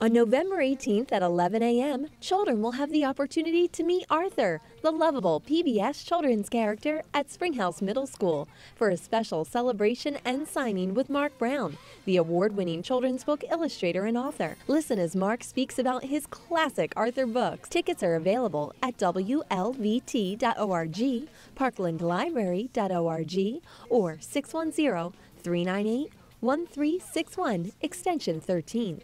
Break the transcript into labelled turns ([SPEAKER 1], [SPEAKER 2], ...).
[SPEAKER 1] On November 18th at 11 a.m., children will have the opportunity to meet Arthur, the lovable PBS children's character at Springhouse Middle School, for a special celebration and signing with Marc Brown, the award winning children's book illustrator and author. Listen as Marc speaks about his classic Arthur books. Tickets are available at WLVT.org, parklandlibrary.org, or 610 398 1361, extension 13.